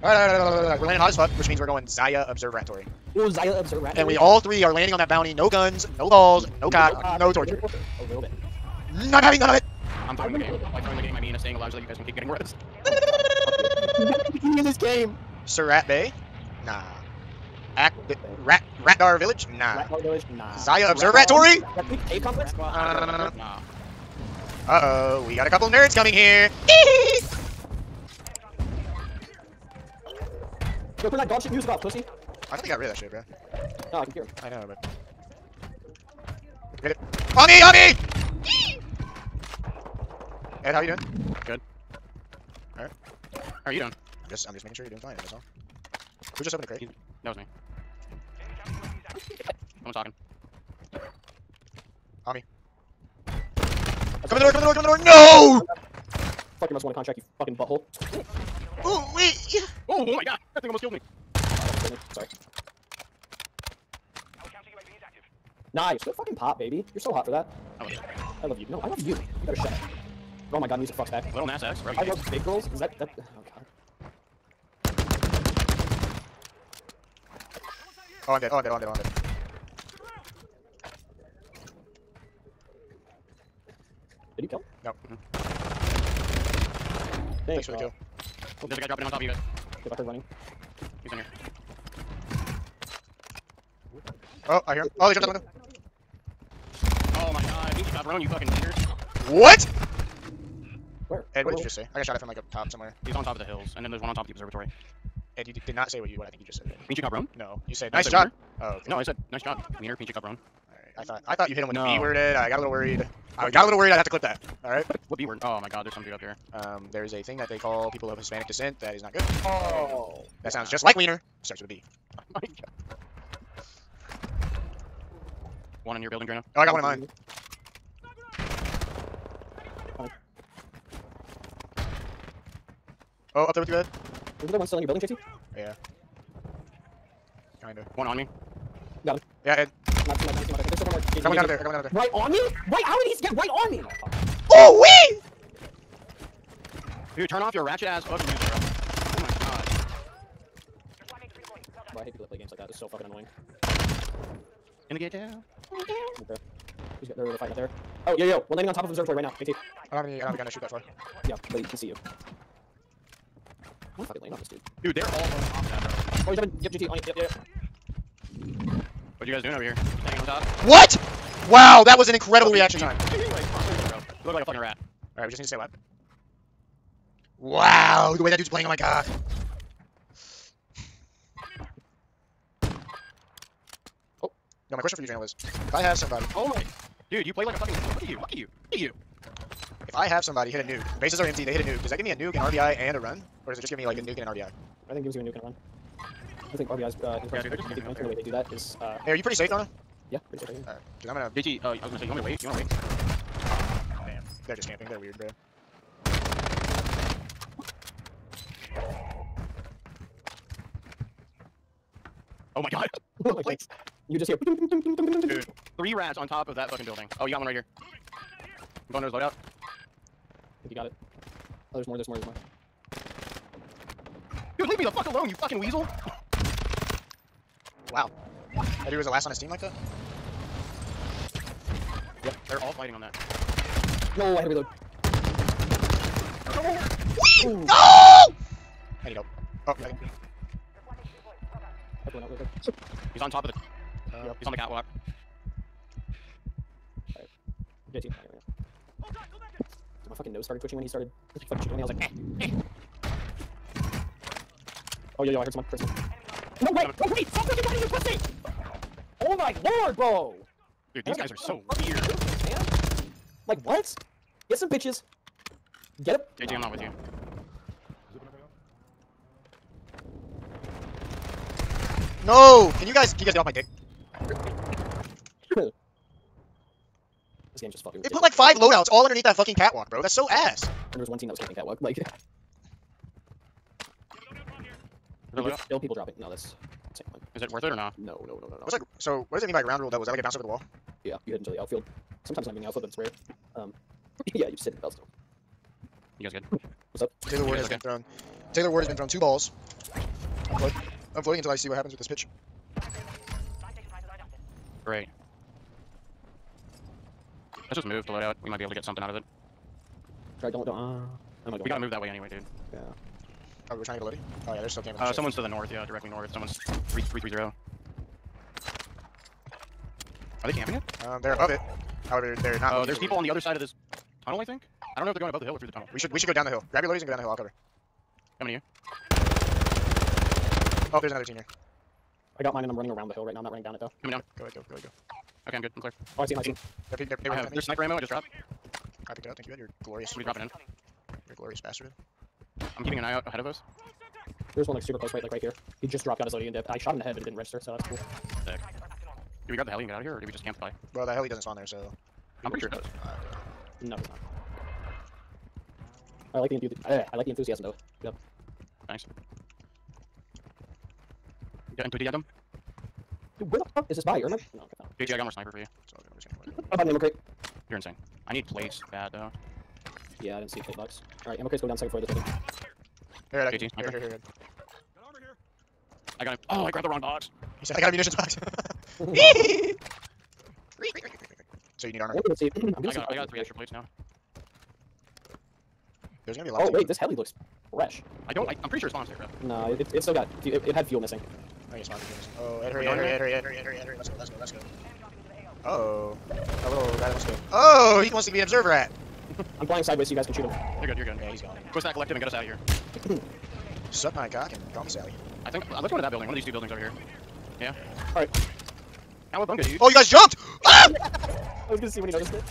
Alright, alright, alright, alright, alright, we're landing hot as fuck, which means we're going Zaya Observatory. Ooh, Xyla Observer. And we all three are landing on that bounty. No guns, no balls, no cock, no torture. A little bit. Not having none of it. I'm throwing the game. By throwing the game, I mean I'm staying alive so that you guys can keep getting res. in this game. Surat Bay? Nah. Act, Rat, Ratdar Village? Nah. Rat Village? Nah. Zaya Observatory? Rat A complex? Uh, Nah. Uh-oh, we got a couple nerds coming here. Yo, turn that dog shit music off, pussy. I thought they got rid of that shit, bro. No, I can hear him. I know, but... Get it. On me, on me! Ed, how you doing? Good. Alright. How are you doing? I'm Just, I'm just making sure you're doing fine, that's all. Who just opened a crate? That was me. Someone's talking. Come in the door, come in the door, come in the door! No! Fuck, you must want a contract, you fucking butthole. Ooh, wait! yeah. Oh, oh my god! That thing almost killed me. Sorry. Nah, you're still fucking pop, baby. You're so hot for that. I was I love you. No, I love you. You better shut up. Oh my god, music fucks back. Little Nas X, bro. I love big girls. Is that that? Oh god. Oh, I'm dead, oh, I'm dead, oh, I'm dead, oh, I'm dead. Did you kill? No. Thanks, Thanks for the kill. There's a guy dropping on top of you guys. If I heard running. He's in here. Oh, I hear him. Oh, they jumped out the window. Oh my god, I think you got run, you fucking cheaters. What? Where? Ed, what did you just say? I got shot at from like up top somewhere. He's on top of the hills, and then there's one on top of the observatory. Ed, you did not say what you what I think you just said. Means you got run? No, you said nice job. Oh, okay. No, I said nice job. Wiener, means you got run. Alright, I thought I thought you hit him with the B No. word. Ed. I got a little worried. I got a little worried. I'd have to clip that. All right. What B word? Oh my god, there's some dude up here. Um, there's a thing that they call people of Hispanic descent that is not good. Oh. That sounds just like wiener. Starts with a B. Oh my god. One in your building, Drano. Oh, I got one in mine. Oh, up there with you, Ed. Is there one still in your building, JT? Yeah. Kinda. One on me. Got him. Yeah, Ed. Someone more. JT, Coming out of JT. there. Coming out of there. Right on me? Right? How did he get right on me? Oh, fuck. Wee! Dude, turn off your ratchet ass fucking music, bro. Oh my god. Bro, I hate people that play games like that. It's so fucking annoying. Gonna get down. Okay. Who's got, they're fighting up there. Oh, yo, yo, we're landing on top of the observatory right now. JT. I don't have any. I don't have a gun to shoot that far. Yeah, but he can see you. I'm fucking landing on this dude. Dude, they're all on top of that, bro. Oh, he's jumping. Yep, JT. On you. Yep, yep. What you guys doing over here? Standing on top? What? Wow, that was an incredible reaction time. Like, fuck, bro. You look like a fucking rat. All right, we just need to say what. Wow, the way that dude's playing on my cock. Oh. No, my question for you, Daniel, is if I have somebody, Oh my. Dude, you play like a fucking. Look at you. Look at you. Look at you. if I have somebody hit a nuke, bases are empty, they hit a nuke, does that give me a nuke, an RBI, and a run? Or does it just give me like a nuke and an RBI? I think it gives you a nuke and a run. I think RBI's uh, in Yeah, dude, the giving way they do that is, uh, Hey, are you pretty safe, Donna? Yeah, pretty safe. Alright. Uh, uh, I'm gonna. JT, oh, I was gonna say, you want me to wait? You wanna wait? Damn, they're just camping. They're weird, bro. Oh my god. Oh like, Wait. you just hear. Dude, three rats on top of that fucking building. Oh, you got one right here. I'm going to his loadout. You got it. Oh, there's more. There's more. There's more. Dude, leave me the fuck alone, you fucking weasel. Wow. That dude was the last on his team like that? Yep, they're all fighting on that. No, I had to reload. Ooh. No! I need help. Oh, okay. I went out real quick. He's on top of the. Uh, He's on the catwalk. JT. Dude, My fucking nose started twitching when he started fucking shooting me. I was like, eh, eh. Oh, yo, yo, I heard someone. Heard someone. No, wait, no, wait, stop fucking running, you pussy! Oh my lord, bro! Dude, these guys are so weird. man. Like, what? Get some bitches. Get up. JT, I'm not with you. no! Can you guys, can you guys get off my dick? This game's just fucking. They put like five loadouts all underneath that fucking catwalk, bro. That's so ass. And there was one team that was camping catwalk. Like, Is it, loadout? still people dropping. No, that's same one. Is it worth it or not? No, no, no, no, no. What's like, so what does it mean by ground rule double? Is that like a bounce over the wall? Yeah, you head into the outfield. Sometimes not even the outfield, but it's rare. Um, yeah, you just sit in the bell still. You guys good? What's up? Taylor Ward has been thrown. Taylor Ward has been thrown two balls. I'm floating until I see what happens with this pitch. Great. Let's just move to load out. We might be able to get something out of it. Try, don't, don't, uh, I'm not We gotta move that way anyway, dude. Yeah. Oh, we're trying to get loading? Oh yeah, there's still cameras. Uh, someone's to the north, yeah, directly north. Someone's 3330. Are they camping it? Um, they're above it. However, they're not. Oh, looking there's people on the other side of this tunnel, I think. I don't know if they're going above the hill or through the tunnel. We should we should go down the hill. Grab your loadies and go down the hill. I'll cover. Coming to you. Oh, there's another team here. I got mine and I'm running around the hill right now. I'm not running down it though. Coming down. Go ahead, go, go, ahead, go. Okay, I'm good. I'm clear. Oh, I see him, I see him. They're, they're, they I have, there's sniper ammo. I just dropped. I picked it up. Thank you. Ed. You're glorious. Should we drop it in? You're glorious bastard. I'm keeping an eye out ahead of us. There's one like super close right, like right here. He just dropped out his loading and dipped. I shot him in the head, but it didn't register, so that's cool. Sick. Did we grab the heli and get out of here, or did we just camp by? Well, the heli doesn't spawn there, so. I'm pretty sure it does. Uh, No, it's not. I like the enthusi- eh, I like the enthusiasm though. Yep. Nice. Get into the item. Dude, where the fuck is this body? Or am I- No, okay, no. JG, I got more sniper for you. it's all good. We're just gonna win. Oh, body ammo crate. You're insane. I need plates bad though. Yeah, I didn't see plate box. Alright, ammo crates go down second floor of this building. Here, Ed, JT, here, sniper. here, here, I got him. Oh, I grabbed the wrong box. He said, I got a munitions box. so you need armor. I'm gonna see. I'm gonna see. got, I got three extra plates now. There's gonna be a lot Oh of wait, this heli looks fresh. I don't. I, I'm pretty sure it spawns there, bro. No, it, it still got. It, it had fuel missing. Oh, yes, not munitions. Oh, Ed, hurry, Ed, hurry, Ed, hurry, Ed, hurry, Ed, hurry, Ed, hurry. Let's go, let's go, let's go. Oh. A little guy wants to go. Oh, he wants to be an observer at. I'm flying sideways so you guys can shoot him. You're good. You're good. Yeah, he's gone. Go Twist that collective and get us out of here. Suck my cock and call me Sally. I think. Uh, let's go to that building. One of these two buildings over here. Yeah. Alright. Cowabunga, dude. Oh, you guys jumped! Ah! I was gonna see when he noticed it.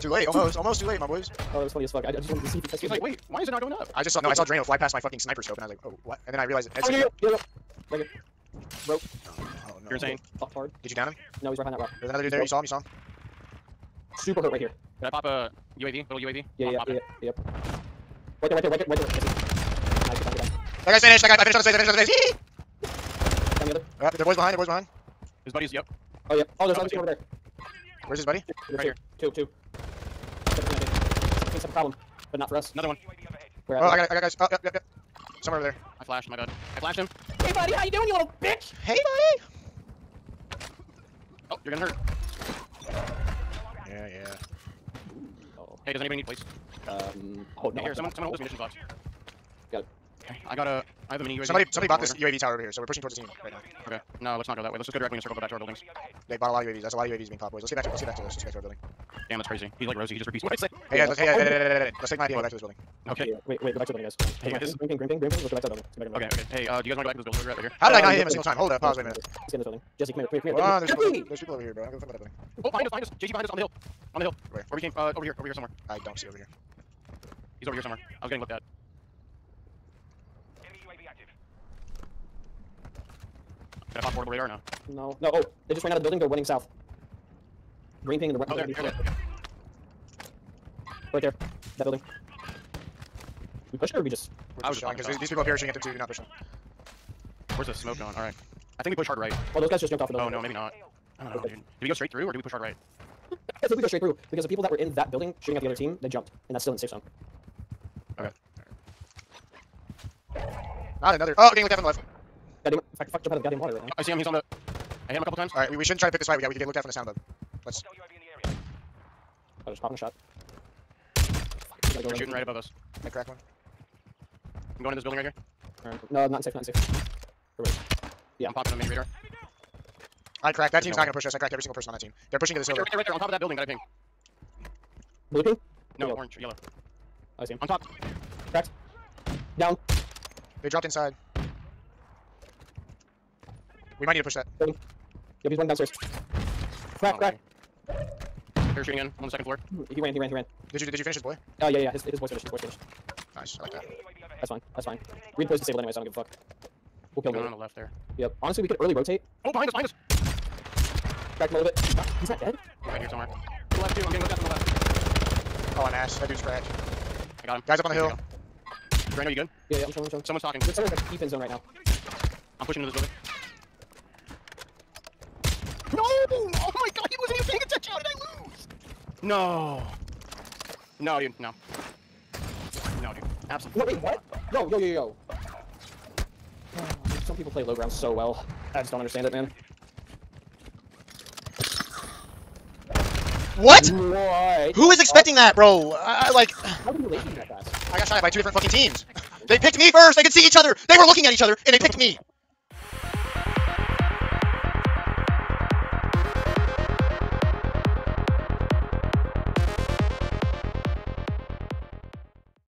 Too late, almost, almost too late, my boys. Oh, that was funny as fuck. I, I just wanted to see if you guys He's like, wait, why is it not going up? I just saw, no, I saw Drano fly past my fucking sniper scope, and I was like, oh, what? And then I realized Ed's Oh, yeah, yeah, yeah. Right here. Rope. Oh, no. You're insane. Fucked hard. Did you down him? No, he's right behind that rock. There's another dude there, you saw him, you saw him? Super hurt right here. Can I pop a UAV? Little UAV? Yeah, yeah, yeah, yeah, yep. Right there, right there, right there, right there. I see. Nice, good down. That guy's finished, that guy, I finished on the space, I finished on the space. Down the other. Uh, the boys behind, the boys behind. His buddy's, yep. Oh, yeah. Oh, there's Oh, another team over there. Where's his buddy? There's Right two. here. Two, two. It's a problem, but not for us. Another one. We're Oh, I got, I got guys. Oh, yep, yep, yep. Somewhere over there. I flashed, my bad. I flashed him. Hey, buddy, how you doing, you little bitch? Hey, buddy. Oh, you're gonna hurt. Yeah, yeah. Oh, Hey, does anybody need plates? um, oh no. Hey, here, someone, someone hold this munitions box. Got it. Okay, I got a, I have a mini UAV. Somebody, somebody bought this UAV tower over here, so we're pushing towards the team right now. Okay, no, let's not go that way. Let's just go directly and circle back to our buildings. They bought a lot of UAVs. That's a lot of UAVs being popped, boys. Let's get back to, let's get back to this. Let's get back to our building. Damn, that's crazy. He's like Rosie, he just repeats what I say. Hey, guys, let's, hey, hey, hey, hey, hey, hey, hey, let's take my idea. Go back to this building. Okay, wait, wait, go back to the building, guys. Hey, guys. ping, green ping, green ping, green ping. Let's go back to the building. Let's go back okay, okay. Hey, uh, do you guys want to go back to this building right here? How did I Uh, not hit him a single time? Hold up, pause, wait a minute. Let's get in this building. Jesse, come here, come here, come here. on, there's people, there's people over here, bro. I don't give a that building. Oh, behind us, behind us. JG behind us on the hill. On the hill. Where? Where we came, uh, over here, over here somewhere. I don't see over here. He's over here somewhere. I was getting looked at. Can I pop portable radar? No. No, no, oh, they just ran out of the building, they're running south. Green ping, they're Oh, there, running there, there. Right there, that building. We push it or we just, We're I was pushing just because these, these people up here are shooting at them too. Do not push them. Where's the smoke going? All right. I think we push hard right. oh, those guys just jumped off the Oh, building. no, maybe not. I don't know, dude. Did we go straight through or did we push hard right? I think we go straight through, because the people that were in that building shooting at the other team, they jumped, and that's still in safe zone. Okay. Not another. Oh, getting looked at from the left. Goddamn, fuck, fuck, jump out of the goddamn water right now. I see him. He's on the. I hit him a couple times. All right, we, we shouldn't try to pick this fight. We got we can get looked at from the sound above. Let's. Oh, I was popping a shot. Fuck, we gotta go They're in. shooting right above us. I crack one. I'm going in this building right here. Alright, No, not in safe, not in safe. Yeah. I'm popping a mini radar. I cracked. That team's No. not gonna push us. I cracked every single person on that team. They're pushing to the Right there, silver. right there, right there, on top of that building that I ping. Blue ping? No, Yellow. orange, yellow. I see him. On top. Cracked. Down. They dropped inside. We might need to push that. Yep, he's running downstairs. Crack, Oh, crack. They're shooting in on the second floor. He ran, he ran, he ran. Did you did you finish his boy? Oh, yeah, yeah, his, his voice finished, his voice finished. Nice. I like that. That's fine, that's fine. Green post disabled anyway, so I don't give a fuck. We'll kill Going him. on the left there. Yep. Honestly, we could early rotate. Oh, behind us, behind us. Crack him a little bit. He's not dead? Right here somewhere. To the left, too. I'm getting looked at from the left. Oh, an ass. That dude's cracked. I got him. Guys up on the hill. you go. Reno, you good? Yeah, yeah, I'm showing, I'm showing. Someone's talking. There's someone in the defense zone right now. I'm pushing into this building. No! Oh my god, he wasn't even paying attention. How did I lose? No. No, dude. No. No, dude. Absolutely. No, wait, what? Yo, yo, yo, yo. Some people play low ground so well. I just don't understand it, man. What? What? Who is expecting that, bro? I, I- like, How did you late that fast? I got shot by two different fucking teams. They picked me first. They could see each other. They were looking at each other, and they picked me.